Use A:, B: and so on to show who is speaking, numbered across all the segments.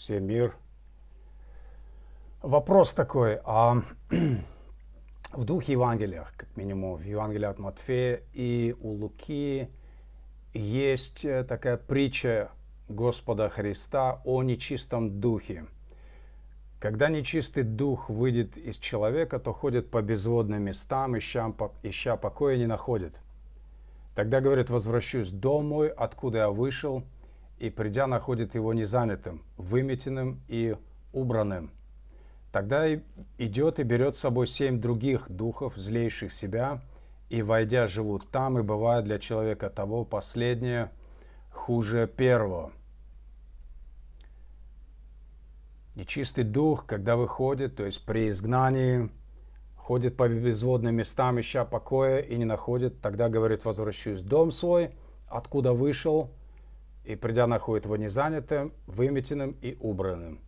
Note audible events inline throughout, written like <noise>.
A: всем мир. Вопрос такой, а <clears throat> в двух Евангелиях, как минимум, в Евангелии от Матфея и у Луки есть э, такая притча Господа Христа о нечистом духе. Когда нечистый дух выйдет из человека, то ходит по безводным местам, ища, ища покоя не находит. Тогда, говорит, возвращусь домой, откуда я вышел, и придя, находит его незанятым, выметенным и убранным. Тогда идет и берет с собой семь других духов, злейших себя, и, войдя, живут там, и бывает для человека того последнее хуже первого. Нечистый дух, когда выходит, то есть при изгнании, ходит по безводным местам, ища покоя, и не находит, тогда, говорит, возвращусь в дом свой, откуда вышел, и, придя, находит его незанятым, выметенным и убранным.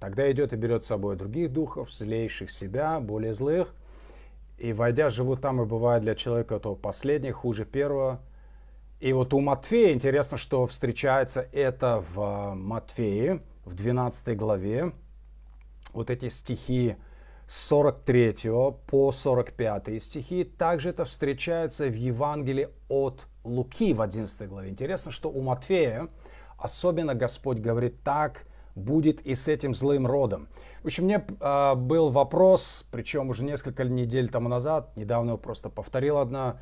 A: Тогда идет и берет с собой других духов, злейших себя, более злых – и войдя, живут там, и бывает для человека то последний, хуже первого. И вот у Матфея интересно, что встречается это в а, Матфее, в 12 главе. Вот эти стихи с 43 по 45 стихи. Также это встречается в Евангелии от Луки в 11 главе. Интересно, что у Матфея особенно Господь говорит так, будет и с этим злым родом. В общем, мне э, был вопрос, причем уже несколько недель тому назад, недавно его просто повторила одна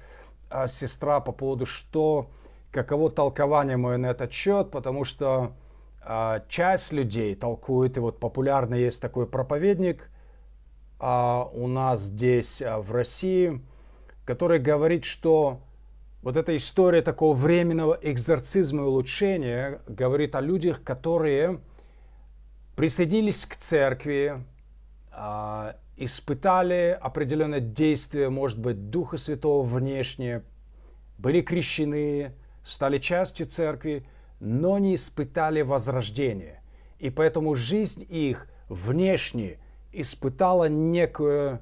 A: э, сестра по поводу, что, каково толкование мое на этот счет, потому что э, часть людей толкует, и вот популярный есть такой проповедник у нас здесь э, в России, который говорит, что вот эта история такого временного экзорцизма и улучшения говорит о людях, которые присоединились к церкви, а, испытали определенное действие, может быть, Духа Святого внешне, были крещены, стали частью церкви, но не испытали возрождение. И поэтому жизнь их внешне испытала некое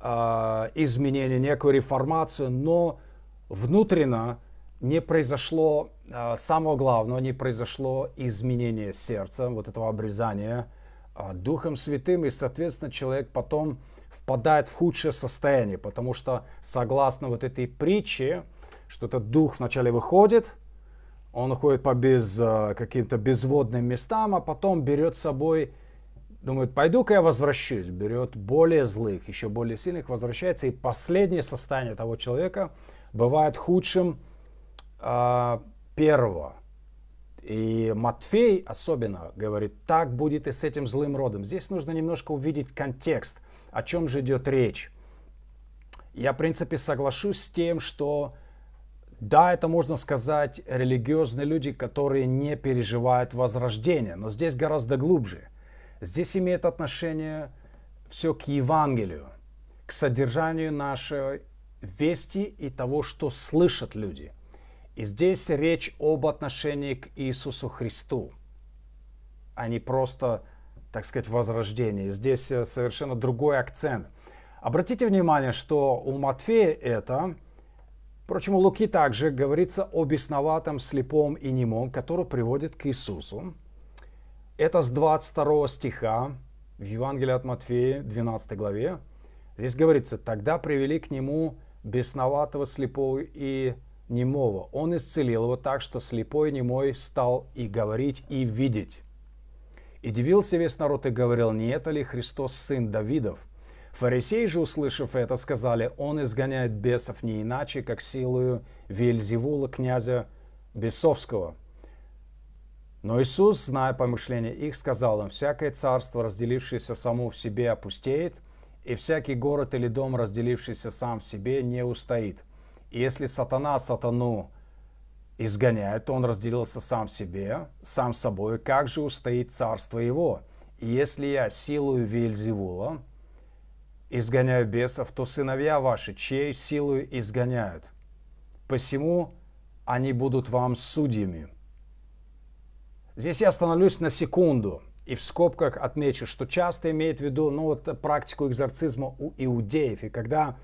A: э, изменение, некую реформацию, но внутренно не произошло а, самого главного, не произошло изменение сердца, вот этого обрезания а, Духом Святым, и, соответственно, человек потом впадает в худшее состояние, потому что, согласно вот этой притче, что этот дух вначале выходит, он уходит по без, а, каким-то безводным местам, а потом берет с собой, думает, пойду-ка я возвращусь, берет более злых, еще более сильных, возвращается, и последнее состояние того человека бывает худшим, первого. И Матфей особенно говорит, так будет и с этим злым родом. Здесь нужно немножко увидеть контекст, о чем же идет речь. Я, в принципе, соглашусь с тем, что да, это можно сказать религиозные люди, которые не переживают возрождение, но здесь гораздо глубже. Здесь имеет отношение все к Евангелию, к содержанию нашей вести и того, что слышат люди – и здесь речь об отношении к Иисусу Христу, а не просто, так сказать, возрождение. Здесь э, совершенно другой акцент. Обратите внимание, что у Матфея это, впрочем, у Луки также говорится о бесноватом, слепом и немом, который приводит к Иисусу. Это с 22 стиха в Евангелии от Матфея, 12 главе. Здесь говорится, тогда привели к нему бесноватого, слепого и немого. Он исцелил его так, что слепой и немой стал и говорить, и видеть. И дивился весь народ и говорил, не это ли Христос, сын Давидов? Фарисеи же, услышав это, сказали, он изгоняет бесов не иначе, как силою Вельзевула, князя Бесовского. Но Иисус, зная помышления их, сказал им, всякое царство, разделившееся само в себе, опустеет, и всякий город или дом, разделившийся сам в себе, не устоит – если сатана сатану изгоняет, то он разделился сам в себе, сам собой, как же устоит царство его? И если я силою Вельзевула изгоняю бесов, то сыновья ваши, чьей силою изгоняют? Посему они будут вам судьями. Здесь я остановлюсь на секунду и в скобках отмечу, что часто имеет в виду ну, вот, практику экзорцизма у иудеев. И когда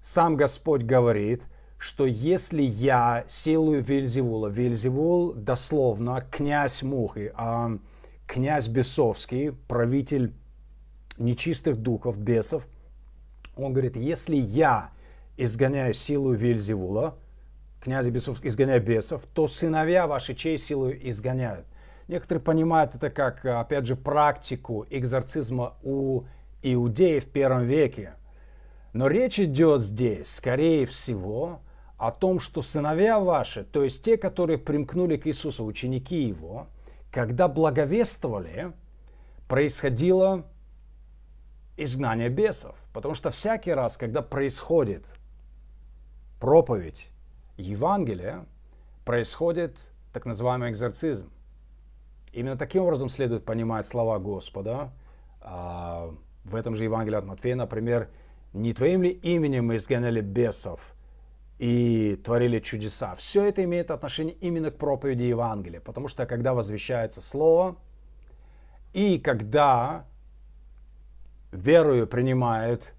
A: сам Господь говорит, что если я силою Вельзевула, Вельзевул дословно князь мухи, а князь бесовский, правитель нечистых духов, бесов, он говорит, если я изгоняю силу Вильзевула, князя бесов, изгоняю бесов, то сыновья ваши чей силу изгоняют? Некоторые понимают это как, опять же, практику экзорцизма у иудеев в первом веке. Но речь идет здесь, скорее всего, о том, что сыновья ваши, то есть те, которые примкнули к Иисусу, ученики Его, когда благовествовали, происходило изгнание бесов. Потому что всякий раз, когда происходит проповедь Евангелия, происходит так называемый экзорцизм. Именно таким образом следует понимать слова Господа. А, в этом же Евангелии от Матфея, например, «Не твоим ли именем мы изгоняли бесов и творили чудеса?» Все это имеет отношение именно к проповеди Евангелия, потому что когда возвещается Слово, и когда верою принимают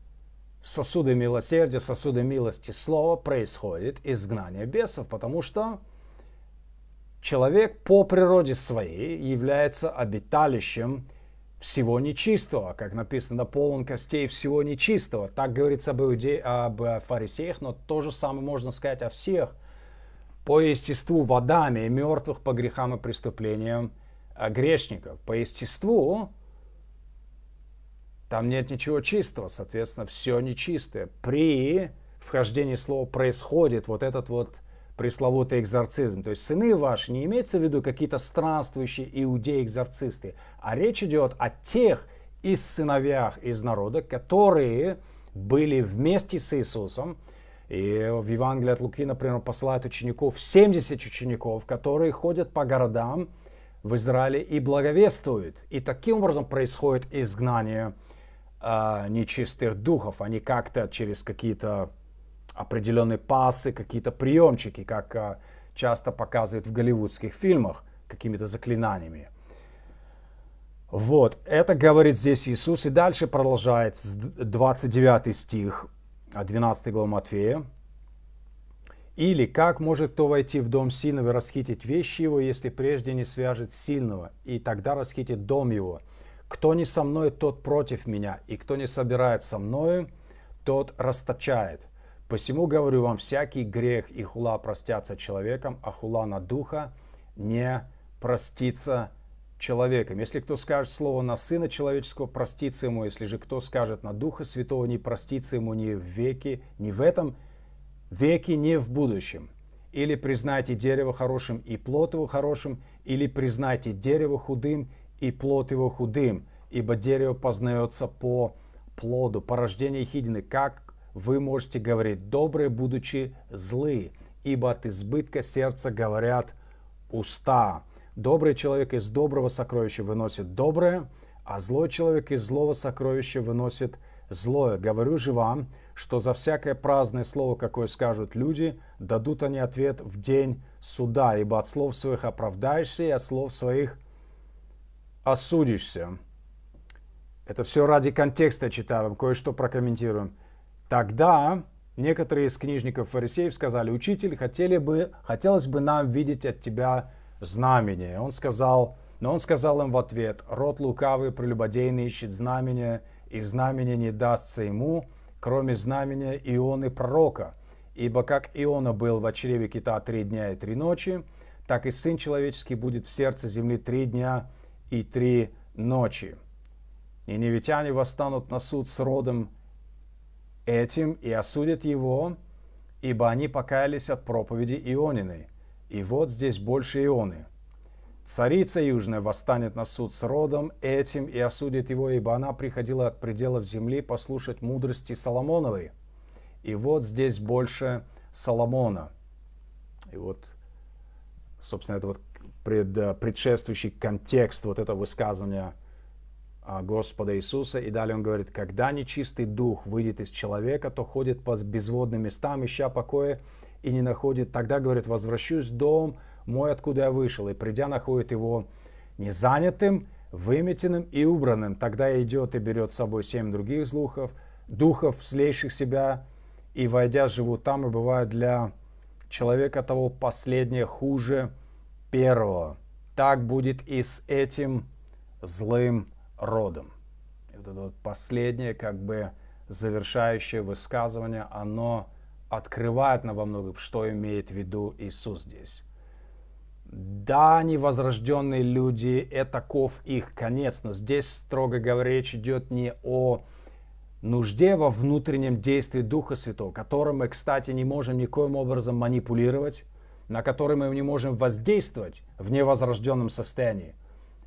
A: сосуды милосердия, сосуды милости слова, происходит изгнание бесов, потому что человек по природе своей является обиталищем всего нечистого, как написано, полон костей всего нечистого. Так говорится об, иуде... об фарисеях, но то же самое можно сказать о всех. По естеству водами мертвых по грехам и преступлениям грешников. По естеству там нет ничего чистого, соответственно, все нечистое. При вхождении слова происходит вот этот вот пресловутый экзорцизм. То есть сыны ваши не имеется в виду какие-то странствующие иудеи-экзорцисты, а речь идет о тех из сыновьях из народа, которые были вместе с Иисусом. И в Евангелии от Луки, например, посылают учеников, 70 учеников, которые ходят по городам в Израиле и благовествуют. И таким образом происходит изгнание э, нечистых духов, а не как-то через какие-то определенные пасы, какие-то приемчики, как э, часто показывают в голливудских фильмах, какими-то заклинаниями. Вот, это говорит здесь Иисус, и дальше продолжает 29 стих 12 глава Матфея. Или как может кто войти в дом сильного и расхитить вещи его, если прежде не свяжет сильного, и тогда расхитит дом его? Кто не со мной, тот против меня, и кто не собирает со мною, тот расточает. Посему говорю вам, всякий грех и хула простятся человеком, а хула на духа не простится человеком. Если кто скажет слово на Сына Человеческого, простится ему. Если же кто скажет на Духа Святого, не простится ему ни в веке, ни в этом веке, ни в будущем. Или признайте дерево хорошим и плод его хорошим, или признайте дерево худым и плод его худым, ибо дерево познается по плоду. Порождение хидины, как вы можете говорить добрые, будучи злые, ибо от избытка сердца говорят уста. Добрый человек из доброго сокровища выносит доброе, а злой человек из злого сокровища выносит злое. Говорю же вам, что за всякое праздное слово, какое скажут люди, дадут они ответ в день суда, ибо от слов своих оправдаешься и от слов своих осудишься. Это все ради контекста читаем, кое-что прокомментируем. Тогда некоторые из книжников фарисеев сказали, учитель, хотели бы, хотелось бы нам видеть от тебя знамение. Он сказал, но он сказал им в ответ, род лукавый, прелюбодейный ищет знамения, и знамение не дастся ему, кроме знамения Ионы пророка. Ибо как Иона был в чреве кита три дня и три ночи, так и Сын Человеческий будет в сердце земли три дня и три ночи. И невитяне восстанут на суд с родом этим и осудят его, ибо они покаялись от проповеди Иониной. И вот здесь больше Ионы. Царица Южная восстанет на суд с родом этим и осудит его, ибо она приходила от пределов земли послушать мудрости Соломоновой. И вот здесь больше Соломона. И вот, собственно, это вот пред, э, предшествующий контекст вот этого высказывания а, Господа Иисуса. И далее он говорит, когда нечистый дух выйдет из человека, то ходит по безводным местам, ища покоя, и не находит. Тогда, говорит, возвращусь в дом мой, откуда я вышел, и придя, находит его незанятым, выметенным и убранным. Тогда идет и берет с собой семь других злухов, духов, слейших себя, и, войдя, живут там, и бывает для человека того последнее хуже первого. Так будет и с этим злым родом. И вот это вот последнее, как бы завершающее высказывание, оно открывает нам во многом, что имеет в виду Иисус здесь. Да, невозрожденные люди, это ков их конец, но здесь, строго говоря, речь идет не о нужде во внутреннем действии Духа Святого, которым мы, кстати, не можем никоим образом манипулировать, на который мы не можем воздействовать в невозрожденном состоянии.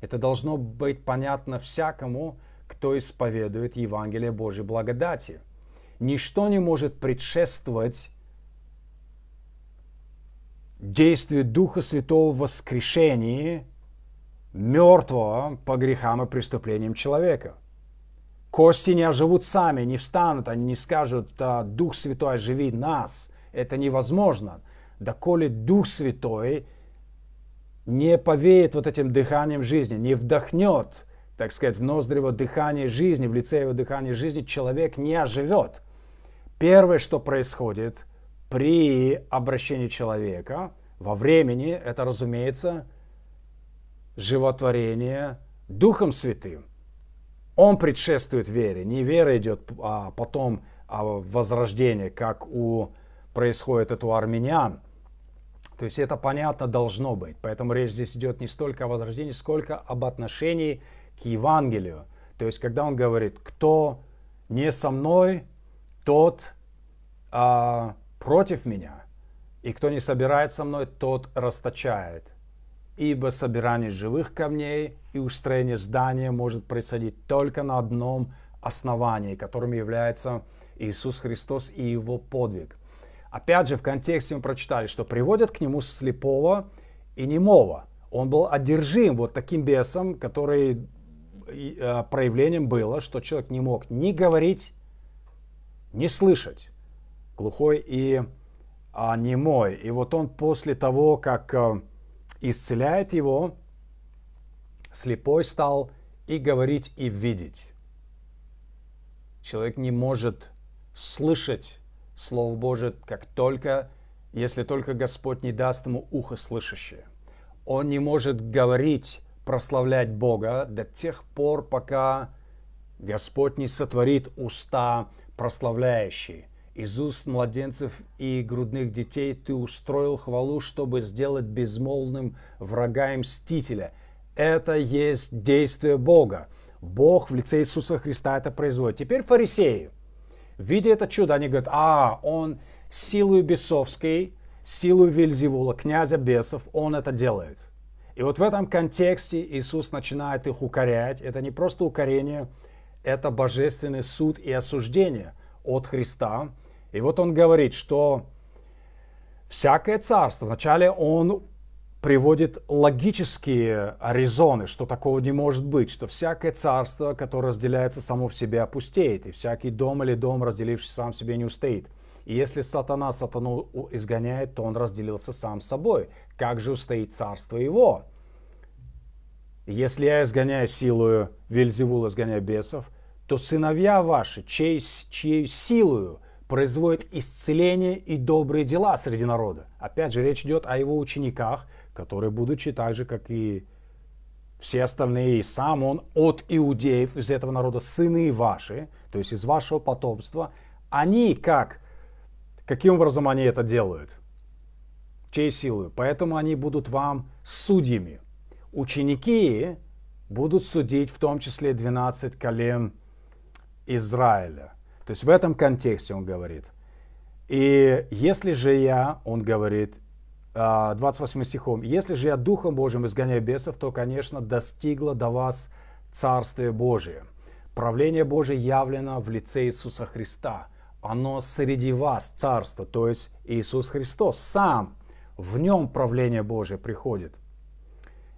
A: Это должно быть понятно всякому, кто исповедует Евангелие Божьей благодати. Ничто не может предшествовать действию Духа Святого в воскрешении мертвого по грехам и преступлениям человека. Кости не оживут сами, не встанут, они не скажут, «А, Дух Святой оживи нас. Это невозможно. Доколе Дух Святой не повеет вот этим дыханием жизни, не вдохнет, так сказать, в ноздри его дыхание жизни, в лице его дыхания жизни, человек не оживет. Первое, что происходит при обращении человека во времени, это, разумеется, животворение Духом Святым. Он предшествует вере. Не вера идет, а потом а возрождение, как у, происходит это у армян. То есть это понятно должно быть. Поэтому речь здесь идет не столько о возрождении, сколько об отношении к Евангелию. То есть когда он говорит, кто не со мной, тот а, против меня. И кто не собирает со мной, тот расточает. Ибо собирание живых камней и устроение здания может происходить только на одном основании, которым является Иисус Христос и Его подвиг. Опять же, в контексте мы прочитали, что приводят к Нему слепого и немого. Он был одержим вот таким бесом, который э, проявлением было, что человек не мог ни говорить, ни слышать. Глухой и а, немой. И вот он после того, как э, исцеляет его, слепой стал и говорить, и видеть. Человек не может слышать Слово Божие, как только, если только Господь не даст ему ухо слышащее. Он не может говорить, прославлять Бога до тех пор, пока Господь не сотворит уста прославляющие. Из уст младенцев и грудных детей ты устроил хвалу, чтобы сделать безмолвным врага и мстителя. Это есть действие Бога. Бог в лице Иисуса Христа это производит. Теперь фарисеи, видя это чудо, они говорят, а, он силой бесовской, силой Вельзевула, князя бесов, он это делает. И вот в этом контексте Иисус начинает их укорять. Это не просто укорение, это божественный суд и осуждение от Христа. И вот он говорит, что всякое царство, вначале он приводит логические резоны, что такого не может быть, что всякое царство, которое разделяется само в себе, опустеет, и всякий дом или дом, разделивший сам в себе, не устоит. И если сатана сатану изгоняет, то он разделился сам собой. Как же устоит царство его? Если я изгоняю силою, Вельзевул изгоняю бесов, то сыновья ваши, чей, чьей силою производит исцеление и добрые дела среди народа. Опять же, речь идет о его учениках, которые, будучи так же, как и все остальные, и сам он от иудеев из этого народа, сыны ваши, то есть из вашего потомства, они как? Каким образом они это делают? Чей силой? Поэтому они будут вам судьями. Ученики будут судить в том числе 12 колен Израиля. То есть в этом контексте он говорит. И если же я, он говорит, 28 а, стихом, если же я Духом Божьим изгоняю бесов, то, конечно, достигло до вас Царствие Божие. Правление Божие явлено в лице Иисуса Христа. Оно среди вас, Царство, то есть Иисус Христос сам. В нем правление Божие приходит.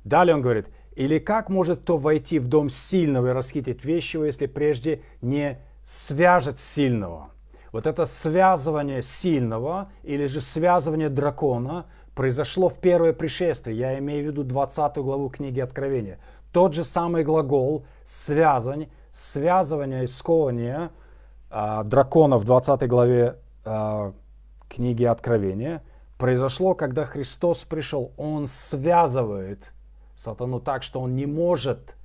A: Далее он говорит, или как может кто войти в дом сильного и расхитить вещи, если прежде не свяжет сильного. Вот это связывание сильного или же связывание дракона произошло в первое пришествие. Я имею в виду 20 главу книги Откровения. Тот же самый глагол связань, связывание, сковывание э, дракона в 20 главе э, книги Откровения произошло, когда Христос пришел. Он связывает сатану так, что он не может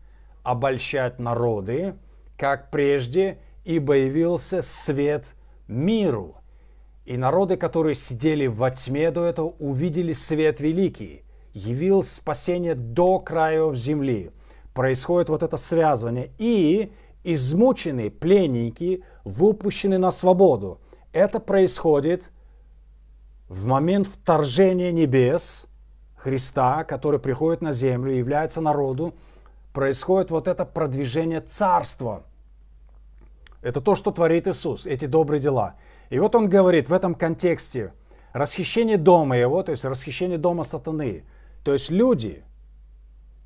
A: обольщать народы, как прежде, ибо явился свет миру. И народы, которые сидели во тьме до этого, увидели свет великий. Явил спасение до краев земли. Происходит вот это связывание. И измученные пленники выпущены на свободу. Это происходит в момент вторжения небес Христа, который приходит на землю, является народу, происходит вот это продвижение царства. Это то, что творит Иисус, эти добрые дела. И вот он говорит в этом контексте, расхищение дома его, то есть расхищение дома сатаны. То есть люди,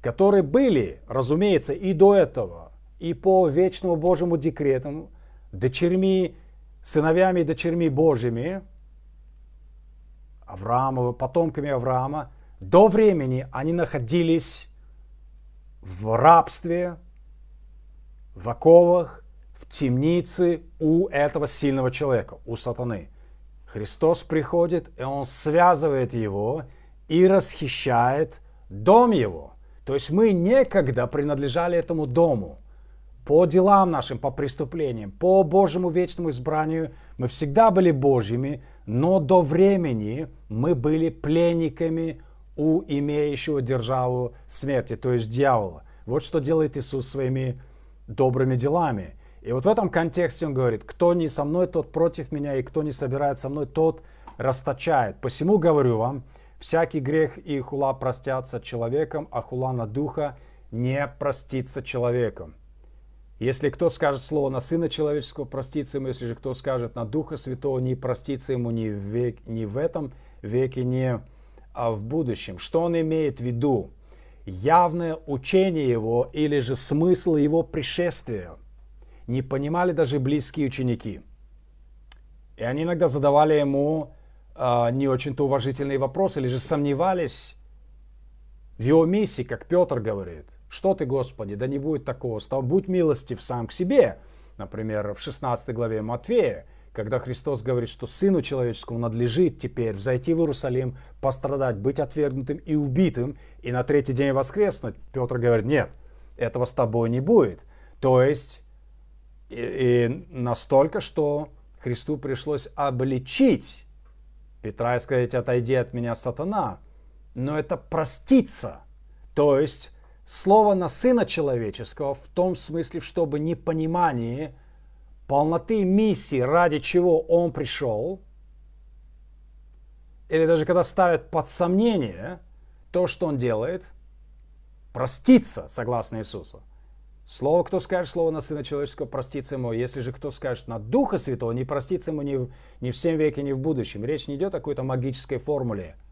A: которые были, разумеется, и до этого, и по вечному Божьему декрету, дочерьми, сыновьями и дочерьми Божьими, Авраамова, потомками Авраама, до времени они находились в рабстве, в оковах, в темнице у этого сильного человека, у сатаны. Христос приходит, и Он связывает его и расхищает дом его. То есть мы некогда принадлежали этому дому. По делам нашим, по преступлениям, по Божьему вечному избранию мы всегда были Божьими, но до времени мы были пленниками у имеющего державу смерти, то есть дьявола. Вот что делает Иисус своими добрыми делами. И вот в этом контексте он говорит, кто не со мной, тот против меня, и кто не собирает со мной, тот расточает. Посему говорю вам, всякий грех и хула простятся человеком, а хула на духа не простится человеком. Если кто скажет слово на Сына Человеческого, простится ему. Если же кто скажет на Духа Святого, не простится ему ни в, век, ни в этом веке, ни а в будущем. Что он имеет в виду? Явное учение его или же смысл его пришествия не понимали даже близкие ученики. И они иногда задавали ему э, не очень-то уважительные вопросы, или же сомневались в его миссии, как Петр говорит. Что ты, Господи, да не будет такого. Стал, будь милостив сам к себе. Например, в 16 главе Матфея, когда Христос говорит, что Сыну Человеческому надлежит теперь взойти в Иерусалим, пострадать, быть отвергнутым и убитым, и на третий день воскреснуть. Петр говорит, нет, этого с тобой не будет. То есть, и, и настолько, что Христу пришлось обличить Петра и сказать, отойди от меня, сатана. Но это проститься. То есть, слово на Сына Человеческого в том смысле, чтобы непонимание полноты миссии, ради чего Он пришел, или даже когда ставят под сомнение то, что Он делает, проститься, согласно Иисусу. Слово, кто скажет слово на Сына Человеческого, простится ему. Если же кто скажет на Духа Святого, не простится ему ни в, ни в всем веке, ни в будущем. Речь не идет о какой-то магической формуле –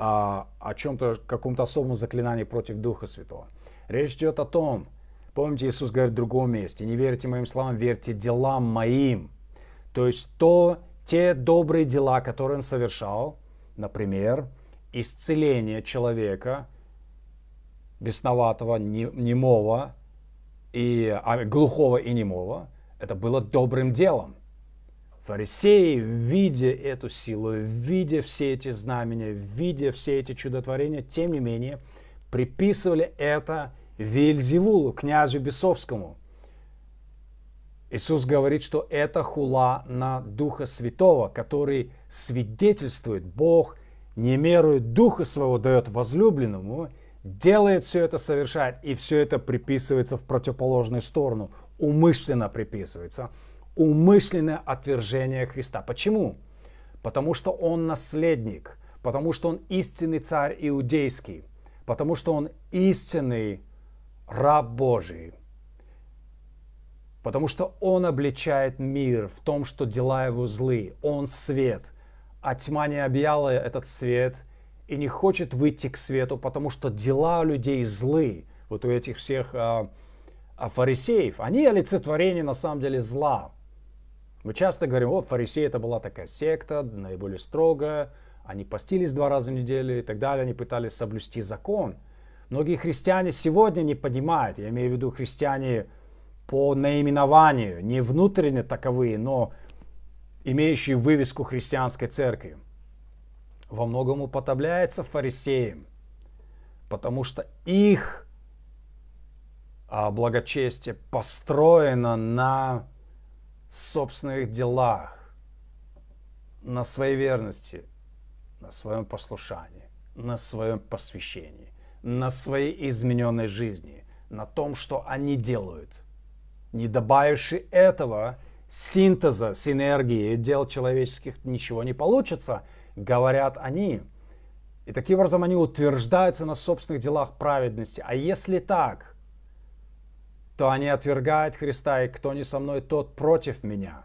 A: а, о чем-то, каком-то особом заклинании против Духа Святого. Речь идет о том, помните, Иисус говорит в другом месте, не верьте моим словам, верьте делам моим. То есть то, те добрые дела, которые он совершал, например, исцеление человека, бесноватого, немого, и, а, глухого и немого, это было добрым делом. Фарисеи, видя эту силу, видя все эти знамения, видя все эти чудотворения, тем не менее, приписывали это Вельзевулу, князю Бесовскому. Иисус говорит, что это хула на Духа Святого, который свидетельствует, Бог не мерует Духа Своего, дает возлюбленному, делает все это, совершает, и все это приписывается в противоположную сторону, умышленно приписывается – умышленное отвержение Христа. Почему? Потому что он наследник, потому что он истинный царь иудейский, потому что он истинный раб Божий, потому что он обличает мир в том, что дела его злы, он свет, а тьма не объяла этот свет и не хочет выйти к свету, потому что дела людей злы. Вот у этих всех а, а фарисеев, они олицетворение на самом деле зла. Мы часто говорим, о, фарисеи это была такая секта, наиболее строгая, они постились два раза в неделю и так далее, они пытались соблюсти закон. Многие христиане сегодня не понимают, я имею в виду христиане по наименованию, не внутренне таковые, но имеющие вывеску христианской церкви, во многом уподобляется фарисеям, потому что их а, благочестие построено на собственных делах, на своей верности, на своем послушании, на своем посвящении, на своей измененной жизни, на том, что они делают. Не добавивши этого синтеза, синергии дел человеческих ничего не получится, говорят они. И таким образом они утверждаются на собственных делах праведности. А если так, то они отвергают Христа, и кто не со мной, тот против меня.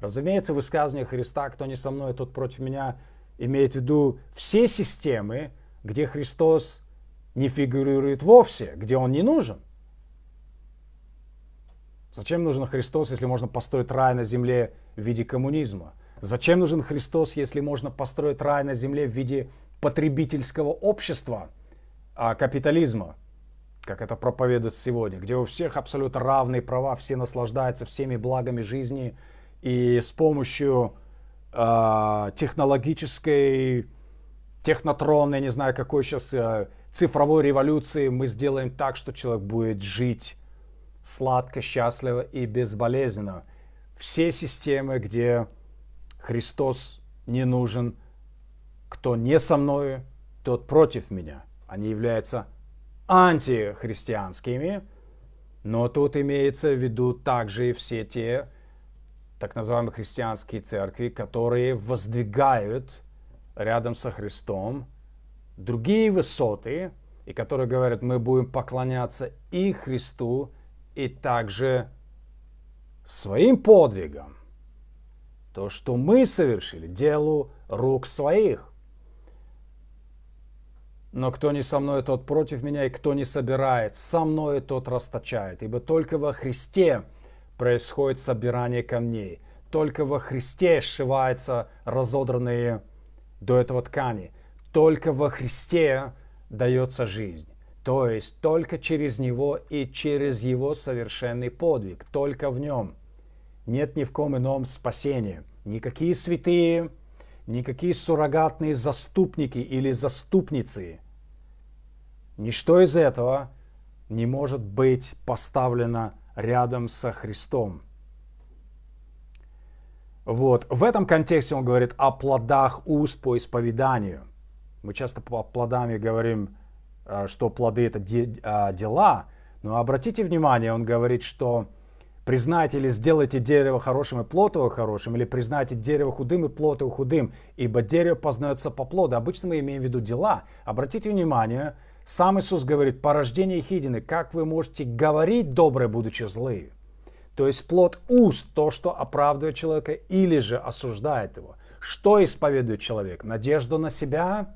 A: Разумеется, высказывание Христа, кто не со мной, тот против меня, имеет в виду все системы, где Христос не фигурирует вовсе, где Он не нужен. Зачем нужен Христос, если можно построить рай на земле в виде коммунизма? Зачем нужен Христос, если можно построить рай на земле в виде потребительского общества, а, капитализма? как это проповедуют сегодня, где у всех абсолютно равные права, все наслаждаются всеми благами жизни, и с помощью э, технологической, технотронной, не знаю какой сейчас, э, цифровой революции мы сделаем так, что человек будет жить сладко, счастливо и безболезненно. Все системы, где Христос не нужен, кто не со мною, тот против меня. Они являются антихристианскими, но тут имеется в виду также и все те так называемые христианские церкви, которые воздвигают рядом со Христом другие высоты, и которые говорят, мы будем поклоняться и Христу, и также своим подвигам. То, что мы совершили, делу рук своих. Но кто не со мной, тот против меня, и кто не собирает со мной, тот расточает. Ибо только во Христе происходит собирание камней. Только во Христе сшиваются разодранные до этого ткани. Только во Христе дается жизнь. То есть только через Него и через Его совершенный подвиг. Только в Нем. Нет ни в ком ином спасения. Никакие святые, никакие суррогатные заступники или заступницы – Ничто из этого не может быть поставлено рядом со Христом. Вот. В этом контексте он говорит о плодах уст по исповеданию. Мы часто по плодами говорим, э, что плоды это э, дела, но обратите внимание, он говорит, что признайте или сделайте дерево хорошим и плод его хорошим, или признайте дерево худым и плод его худым, ибо дерево познается по плоду. Обычно мы имеем в виду дела. Обратите внимание, сам Иисус говорит, порождение хидины, как вы можете говорить доброе, будучи злые? То есть плод уст, то, что оправдывает человека или же осуждает его. Что исповедует человек? Надежду на себя?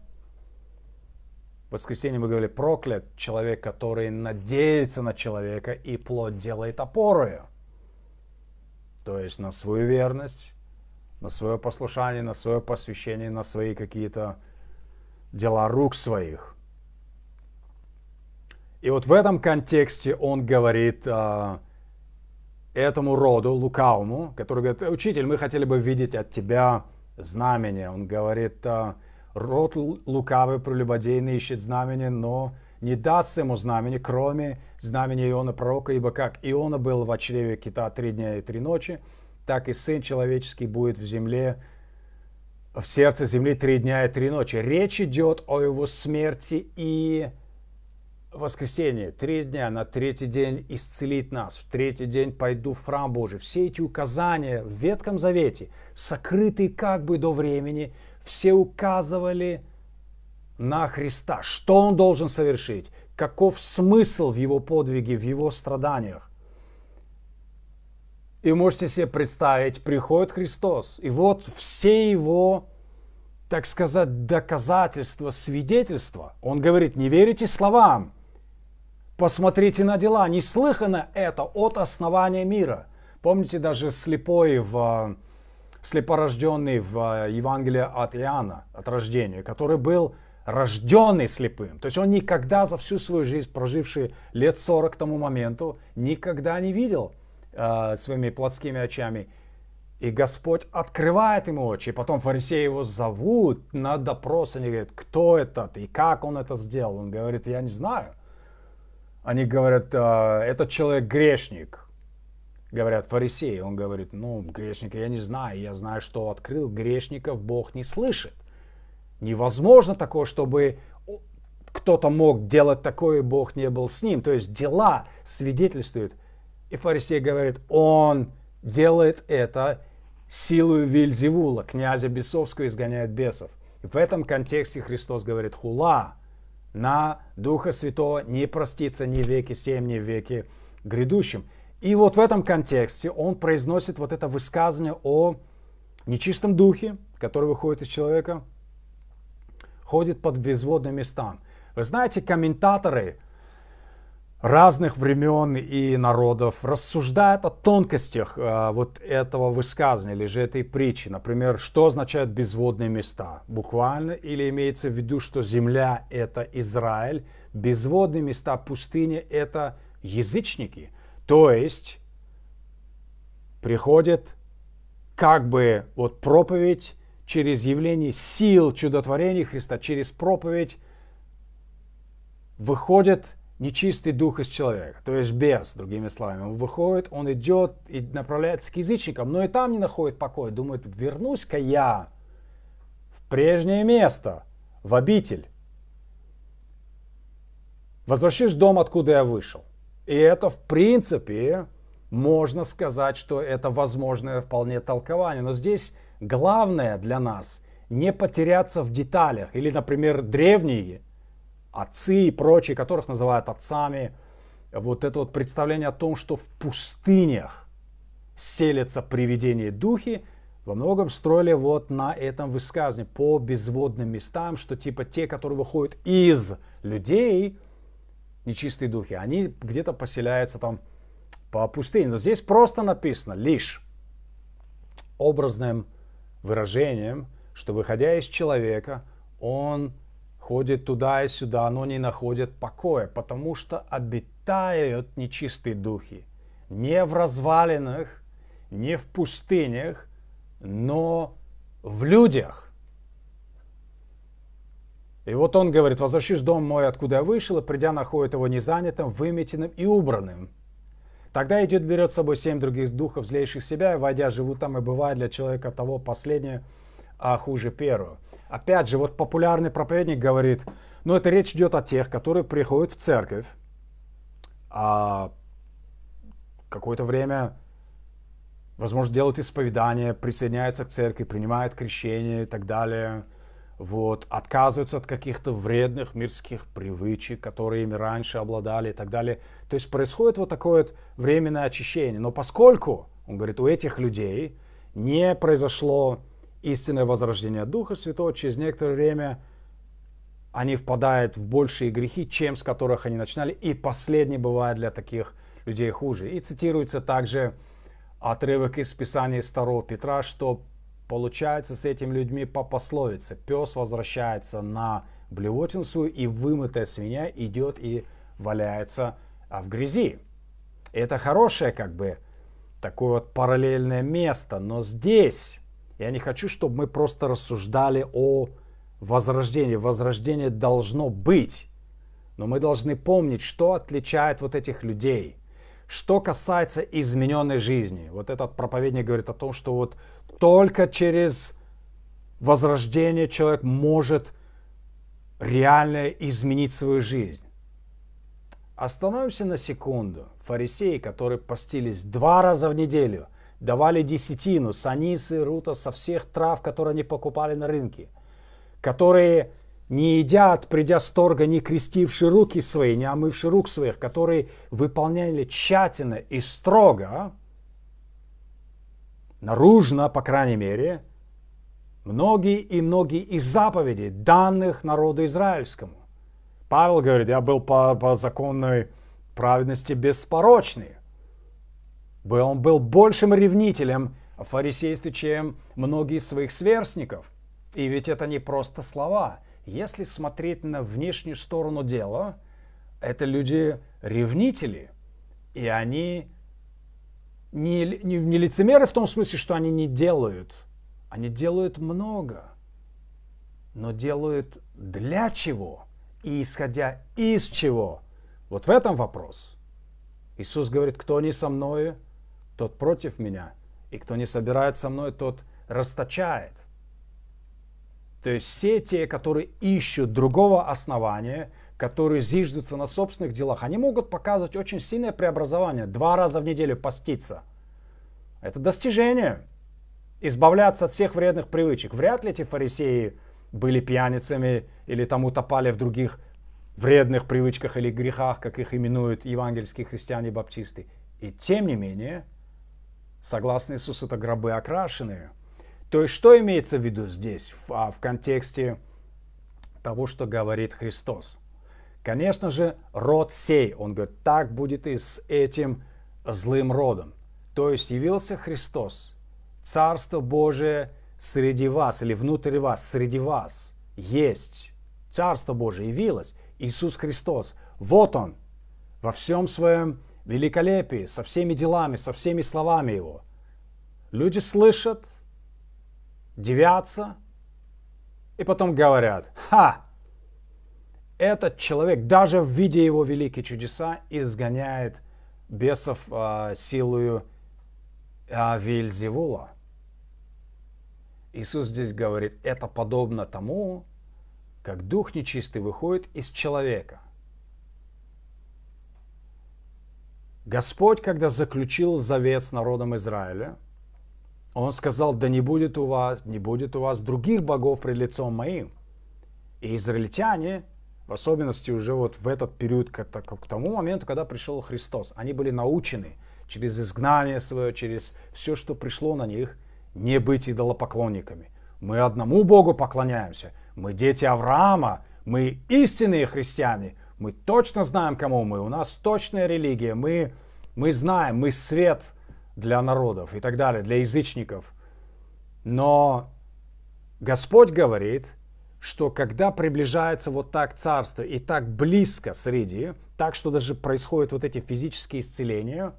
A: В воскресенье мы говорили, проклят человек, который надеется на человека, и плод делает опорою. То есть на свою верность, на свое послушание, на свое посвящение, на свои какие-то дела рук своих – и вот в этом контексте он говорит э, этому роду, лукавому, который говорит, учитель, мы хотели бы видеть от тебя знамение. Он говорит, э, род лукавый, прелюбодейный ищет знамение, но не даст ему знамени, кроме знамения Иона пророка, ибо как Иона был в чреве кита три дня и три ночи, так и Сын Человеческий будет в земле, в сердце земли три дня и три ночи. Речь идет о его смерти и воскресенье, три дня, на третий день исцелит нас, в третий день пойду в храм Божий. Все эти указания в Ветхом Завете, сокрытые как бы до времени, все указывали на Христа, что Он должен совершить, каков смысл в Его подвиге, в Его страданиях. И можете себе представить, приходит Христос, и вот все Его так сказать, доказательства, свидетельства. Он говорит, не верите словам, Посмотрите на дела. Неслыханно это от основания мира. Помните, даже слепой в слепорожденный в Евангелии от Иоанна, от рождения, который был рожденный слепым. То есть он никогда за всю свою жизнь, проживший лет 40 к тому моменту, никогда не видел э, своими плотскими очами. И Господь открывает ему очи. И потом фарисеи его зовут на допрос. Они говорят, кто это и как он это сделал. Он говорит, я не знаю. они говорят, «А, этот человек грешник. Говорят, фарисеи. Он говорит, ну, грешника я не знаю. Я знаю, что открыл грешников Бог не слышит. Невозможно такое, чтобы кто-то мог делать такое, Бог не был с ним. То есть дела свидетельствуют. И фарисей говорит, он делает это силой Вильзевула, князя бесовского, изгоняет бесов. И в этом контексте Христос говорит, хула на Духа Святого не простится ни веки семь, ни веки грядущим. И вот в этом контексте он произносит вот это высказывание о нечистом духе, который выходит из человека, ходит под безводным местам. Вы знаете, комментаторы разных времен и народов рассуждают о тонкостях э, вот этого высказывания или же этой притчи. Например, что означают безводные места? Буквально или имеется в виду, что земля это Израиль, безводные места пустыни это язычники. То есть приходит как бы вот проповедь через явление сил чудотворения Христа, через проповедь выходит нечистый дух из человека, то есть без, другими словами. Он выходит, он идет и направляется к язычникам, но и там не находит покоя. Думает, вернусь-ка я в прежнее место, в обитель. Возвращусь в дом, откуда я вышел. И это, в принципе, можно сказать, что это возможное вполне толкование. Но здесь главное для нас не потеряться в деталях. Или, например, древние отцы и прочие, которых называют отцами, вот это вот представление о том, что в пустынях селятся привидения духи, во многом строили вот на этом высказывании по безводным местам, что типа те, которые выходят из людей, нечистые духи, они где-то поселяются там по пустыне. Но здесь просто написано лишь образным выражением, что выходя из человека, он ходит туда и сюда, но не находит покоя, потому что обитают нечистые духи. Не в развалинах, не в пустынях, но в людях. И вот он говорит, возвращусь в дом мой, откуда я вышел, и придя, находит его незанятым, выметенным и убранным. Тогда идет, берет с собой семь других духов, злейших себя, и, войдя, живут там, и бывает для человека того последнее, а хуже первого. Опять же, вот популярный проповедник говорит, ну это речь идет о тех, которые приходят в церковь, а какое-то время, возможно, делают исповедание, присоединяются к церкви, принимают крещение и так далее, вот, отказываются от каких-то вредных мирских привычек, которые ими раньше обладали и так далее. То есть происходит вот такое вот временное очищение. Но поскольку, он говорит, у этих людей не произошло истинное возрождение Духа Святого, через некоторое время они впадают в большие грехи, чем с которых они начинали, и последний бывает для таких людей хуже. И цитируется также отрывок из Писания 2 Петра, что получается с этими людьми по пословице. Пес возвращается на блевотину и вымытая свинья идет и валяется в грязи. Это хорошее как бы такое вот параллельное место, но здесь я не хочу, чтобы мы просто рассуждали о возрождении. Возрождение должно быть. Но мы должны помнить, что отличает вот этих людей. Что касается измененной жизни. Вот этот проповедник говорит о том, что вот только через возрождение человек может реально изменить свою жизнь. Остановимся на секунду. Фарисеи, которые постились два раза в неделю – давали десятину санисы, рута со всех трав, которые они покупали на рынке, которые не едят, придя с торга, не крестивши руки свои, не омывши рук своих, которые выполняли тщательно и строго, наружно, по крайней мере, многие и многие из заповедей, данных народу израильскому. Павел говорит, я был по, по законной праведности беспорочный. Он был большим ревнителем фарисейства, чем многие из своих сверстников. И ведь это не просто слова. Если смотреть на внешнюю сторону дела, это люди ревнители. И они не, не, не лицемеры в том смысле, что они не делают. Они делают много. Но делают для чего? И исходя из чего? Вот в этом вопрос. Иисус говорит, кто не со мною, тот против меня. И кто не собирает со мной, тот расточает. То есть все те, которые ищут другого основания, которые зиждутся на собственных делах, они могут показывать очень сильное преобразование. Два раза в неделю поститься. Это достижение. Избавляться от всех вредных привычек. Вряд ли эти фарисеи были пьяницами или там утопали в других вредных привычках или грехах, как их именуют евангельские христиане-баптисты. И тем не менее, согласно Иисусу, это гробы окрашенные. То есть, что имеется в виду здесь, в, а, в контексте того, что говорит Христос? Конечно же, род сей, он говорит, так будет и с этим злым родом. То есть явился Христос, Царство Божие среди вас или внутри вас, среди вас есть. Царство Божие явилось, Иисус Христос. Вот Он, во всем своем великолепии, со всеми делами, со всеми словами Его. Люди слышат, девятся, и потом говорят, ха, этот человек даже в виде его великие чудеса изгоняет бесов а, силою а, Вильзевула. Иисус здесь говорит, это подобно тому, как дух нечистый выходит из человека. Господь, когда заключил завет с народом Израиля, Он сказал, да не будет у вас, не будет у вас других богов пред лицом моим. И израильтяне, в особенности уже вот в этот период, к, к тому моменту, когда пришел Христос, они были научены через изгнание свое, через все, что пришло на них, не быть идолопоклонниками. Мы одному Богу поклоняемся, мы дети Авраама, мы истинные христиане, мы точно знаем, кому мы, у нас точная религия, мы, мы знаем, мы свет для народов и так далее, для язычников. Но Господь говорит, что когда приближается вот так царство и так близко среди, так что даже происходят вот эти физические исцеления,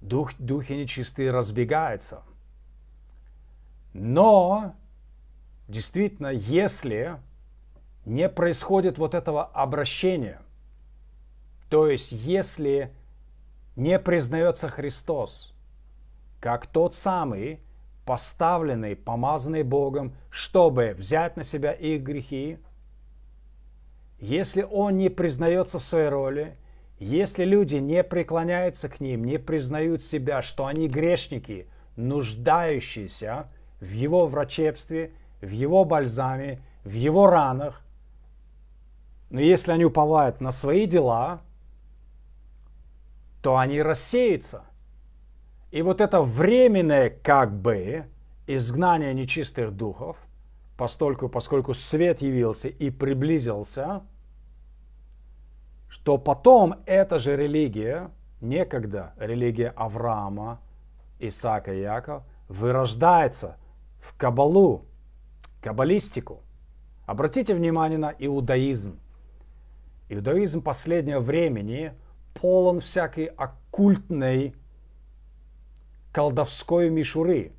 A: дух, духи нечистые разбегаются. Но действительно, если не происходит вот этого обращения, то есть если не признается Христос как тот самый поставленный, помазанный Богом, чтобы взять на себя их грехи, если он не признается в своей роли, если люди не преклоняются к ним, не признают себя, что они грешники, нуждающиеся в его врачебстве, в его бальзаме, в его ранах. Но если они уповают на свои дела, то они рассеются. И вот это временное как бы изгнание нечистых духов, постольку, поскольку свет явился и приблизился, что потом эта же религия, некогда религия Авраама, Исаака и Якова, вырождается в Кабалу, каббалистику. Обратите внимание на иудаизм. Иудаизм последнего времени полон всякой оккультной колдовской мишуры.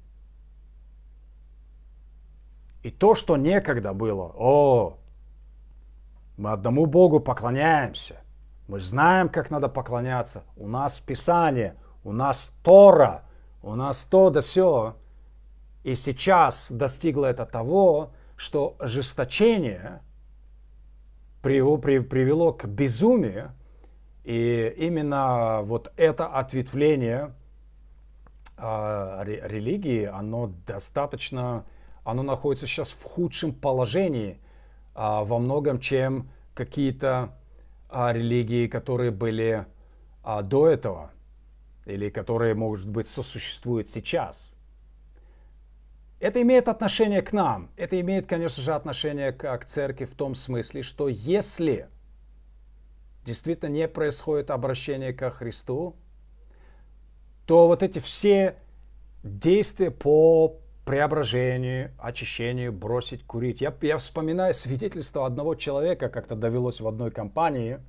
A: И то, что некогда было, о, мы одному Богу поклоняемся, мы знаем, как надо поклоняться, у нас Писание, у нас Тора, у нас то да все, и сейчас достигло это того, что ожесточение привело к безумию, и именно вот это ответвление э, религии, оно достаточно, оно находится сейчас в худшем положении э, во многом, чем какие-то э, религии, которые были до этого, или которые, может быть, сосуществуют сейчас. Это имеет отношение к нам. Это имеет, конечно же, отношение к церкви в том смысле, что если действительно не происходит обращение ко Христу, то вот эти все действия по преображению, очищению, бросить курить. Я, я вспоминаю свидетельство одного человека, как-то довелось в одной компании.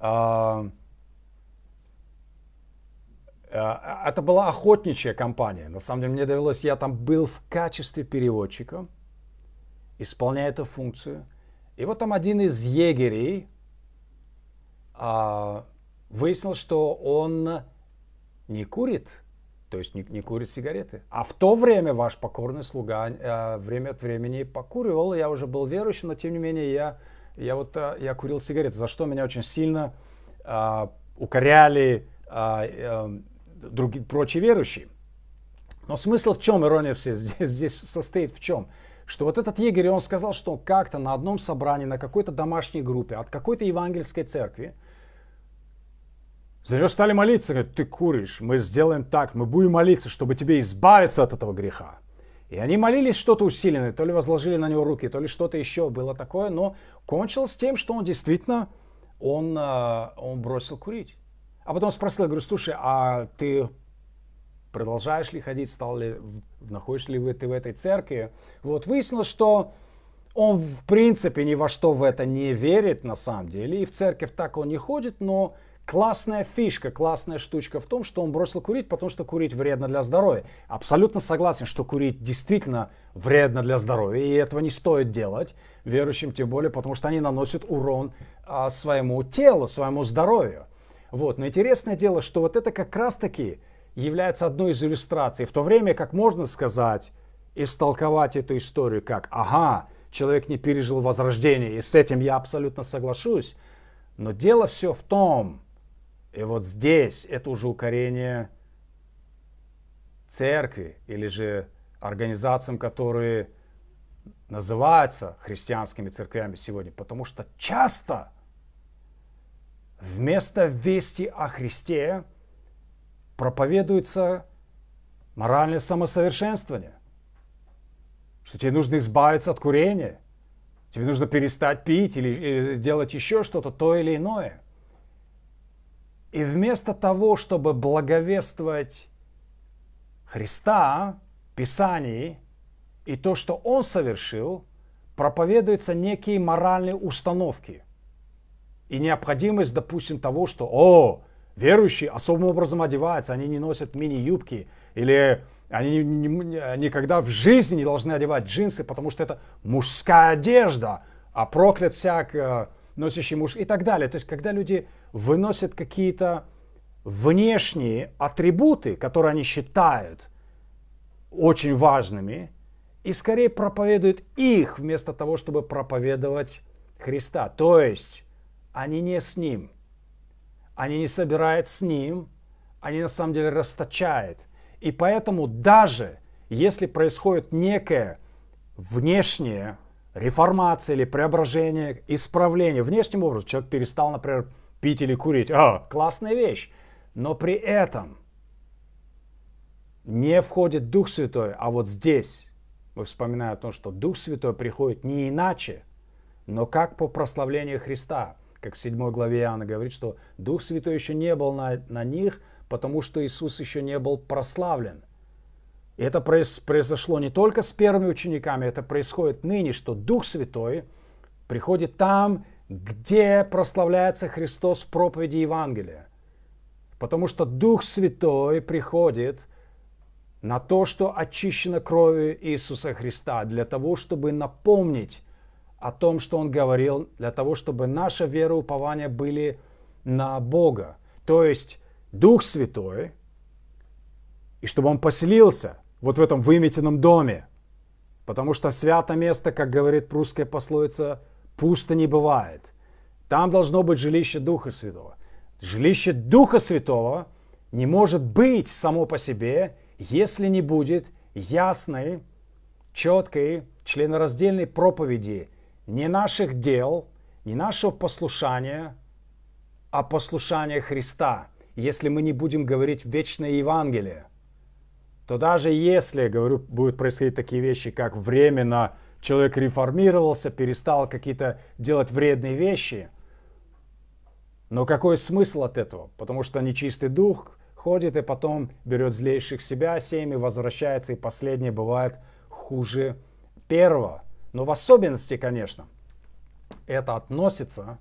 A: Э, Э, это была охотничья компания. На самом деле мне довелось, я там был в качестве переводчика, исполняя эту функцию. И вот там один из егерей а, выяснилось, что он не курит, то есть не, не курит сигареты. А в то время ваш покорный слуга э, время от времени покуривал. Я уже был верующим, но тем не менее я, я, вот, э, я курил сигареты, за что меня очень сильно э, укоряли э, э, другие, прочие верующие. Но смысл в чем, ирония все здесь, <laughs> здесь состоит в чем? Что вот этот егерь, он сказал, что как-то на одном собрании, на какой-то домашней группе от какой-то евангельской церкви, за него стали молиться, говорят, ты куришь, мы сделаем так, мы будем молиться, чтобы тебе избавиться от этого греха. И они молились что-то усиленное, то ли возложили на него руки, то ли что-то еще было такое, но кончилось тем, что он действительно, он, э, он бросил курить. А потом спросил, я говорю, слушай, а ты продолжаешь ли ходить, стал ли, находишься ли ты в этой церкви? Вот выяснилось, что он в принципе ни во что в это не верит на самом деле, и в церковь так он не ходит, но классная фишка, классная штучка в том, что он бросил курить, потому что курить вредно для здоровья. Абсолютно согласен, что курить действительно вредно для здоровья, и этого не стоит делать, верующим тем более, потому что они наносят урон а, своему телу, своему здоровью. Вот. Но интересное дело, что вот это как раз-таки является одной из иллюстраций. В то время как можно сказать, истолковать эту историю как «ага, человек не пережил возрождение», и с этим я абсолютно соглашусь, но дело все в том, и вот здесь это уже укорение церкви или же организациям, которые называются христианскими церквями сегодня, потому что часто вместо вести о Христе проповедуется моральное самосовершенствование. Что тебе нужно избавиться от курения, тебе нужно перестать пить или делать еще что-то, то или иное. И вместо того, чтобы благовествовать Христа, Писаний и то, что Он совершил, проповедуются некие моральные установки. И необходимость, допустим, того, что, о, Верующие особым образом одеваются, они не носят мини-юбки или они никогда в жизни не должны одевать джинсы, потому что это мужская одежда, а проклят всяк э, носящий муж и так далее. То есть, когда люди выносят какие-то внешние атрибуты, которые они считают очень важными, и скорее проповедуют их вместо того, чтобы проповедовать Христа. То есть, они не с Ним – они не собирают с ним, они на самом деле расточают. И поэтому даже если происходит некая внешняя реформация или преображение, исправление, внешним образом человек перестал, например, пить или курить, а, классная вещь, но при этом не входит Дух Святой, а вот здесь мы вспоминаем о том, что Дух Святой приходит не иначе, но как по прославлению Христа. Как в 7 главе Иоанна говорит, что Дух Святой еще не был на, на них, потому что Иисус еще не был прославлен. И это произошло не только с первыми учениками, это происходит ныне, что Дух Святой приходит там, где прославляется Христос в проповеди Евангелия. Потому что Дух Святой приходит на то, что очищено кровью Иисуса Христа, для того, чтобы напомнить о том, что он говорил, для того, чтобы наша вера и упование были на Бога. То есть Дух Святой, и чтобы он поселился вот в этом выметенном доме. Потому что свято место, как говорит прусская пословица, пусто не бывает. Там должно быть жилище Духа Святого. Жилище Духа Святого не может быть само по себе, если не будет ясной, четкой, членораздельной проповеди не наших дел, не нашего послушания, а послушания Христа. Если мы не будем говорить вечное Евангелие, то даже если, говорю, будут происходить такие вещи, как временно человек реформировался, перестал какие-то делать вредные вещи, но какой смысл от этого? Потому что нечистый дух ходит и потом берет злейших себя семьи, возвращается, и последнее бывает хуже первого. Но в особенности, конечно, это относится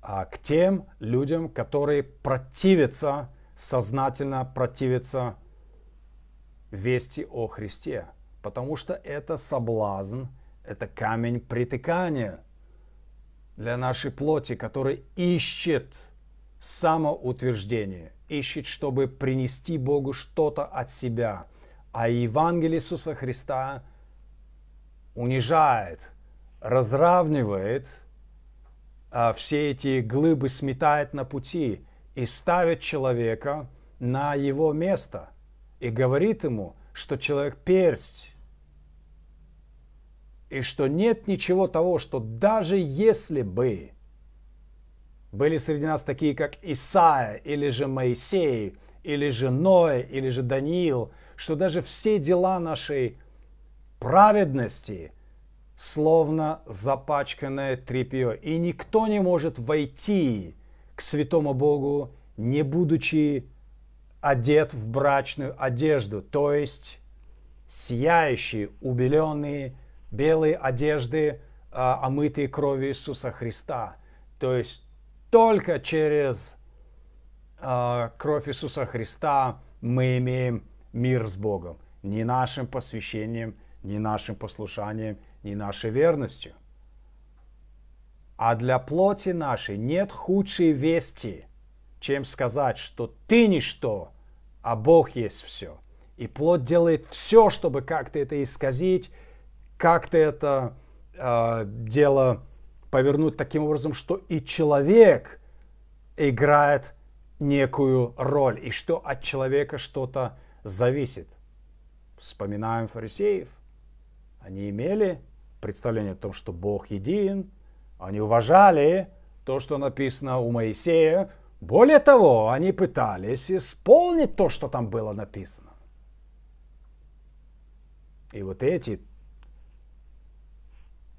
A: а, к тем людям, которые противятся, сознательно противятся вести о Христе. Потому что это соблазн, это камень притыкания для нашей плоти, который ищет самоутверждение, ищет, чтобы принести Богу что-то от себя. А Евангелие Иисуса Христа унижает, разравнивает а, все эти глыбы, сметает на пути и ставит человека на его место и говорит ему, что человек персть, и что нет ничего того, что даже если бы были среди нас такие, как Исаия, или же Моисей, или же Ной, или же Даниил, что даже все дела нашей праведности словно запачканное тряпье. И никто не может войти к святому Богу, не будучи одет в брачную одежду, то есть сияющие, убеленные, белые одежды, а, омытые кровью Иисуса Христа. То есть только через э, кровь Иисуса Христа мы имеем мир с Богом. Не нашим посвящением, не нашим послушанием, не нашей верностью. А для плоти нашей нет худшей вести, чем сказать, что ты ничто, а Бог есть все. И плоть делает все, чтобы как-то это исказить, как-то это э, дело повернуть таким образом, что и человек играет некую роль, и что от человека что-то зависит. Вспоминаем фарисеев. Они имели представление о том, что Бог един, они уважали то, что написано у Моисея. Более того, они пытались исполнить то, что там было написано. И вот эти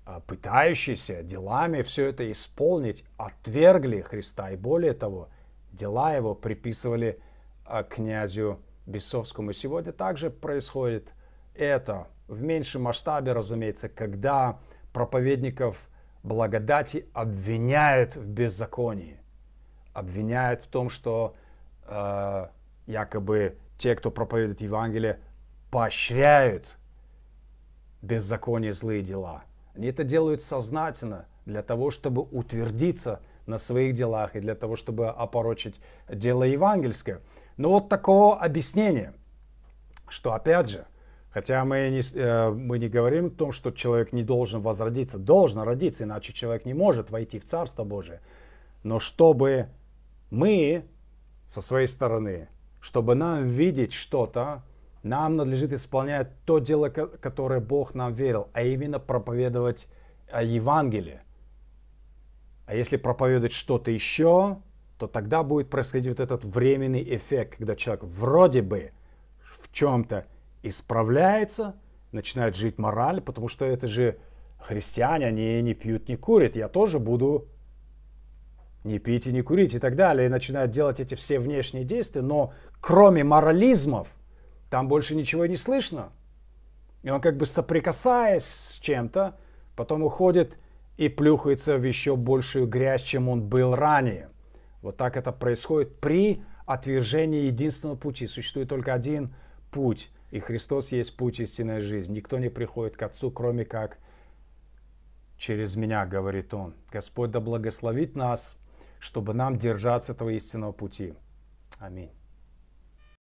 A: а, пытающиеся делами все это исполнить, отвергли Христа. И более того, дела его приписывали а, князю Бесовскому. Сегодня также происходит это в меньшем масштабе, разумеется, когда проповедников благодати обвиняют в беззаконии, обвиняют в том, что э, якобы те, кто проповедует Евангелие, поощряют беззаконие, злые дела – они это делают сознательно для того, чтобы утвердиться на своих делах и для того, чтобы опорочить дело евангельское. Но вот такого объяснения, что опять же, хотя мы не, э, мы не говорим о том, что человек не должен возродиться, должен родиться, иначе человек не может войти в Царство Божие. Но чтобы мы со своей стороны, чтобы нам видеть что-то, нам надлежит исполнять то дело, которое Бог нам верил, а именно проповедовать Евангелие. А если проповедовать что-то еще, то тогда будет происходить вот этот временный эффект, когда человек вроде бы в чем-то исправляется, начинает жить мораль, потому что это же христиане, они не пьют, не курят, я тоже буду не пить и не курить и так далее, и начинают делать эти все внешние действия, но кроме морализмов, там больше ничего не слышно. И он как бы соприкасаясь с чем-то, потом уходит и плюхается в еще большую грязь, чем он был ранее. Вот так это происходит при отвержении единственного пути. Существует только один путь, и Христос есть путь истинной жизни. Никто не приходит к Отцу, кроме как через меня, говорит Он. Господь да благословит нас, чтобы нам держаться этого истинного пути. Аминь.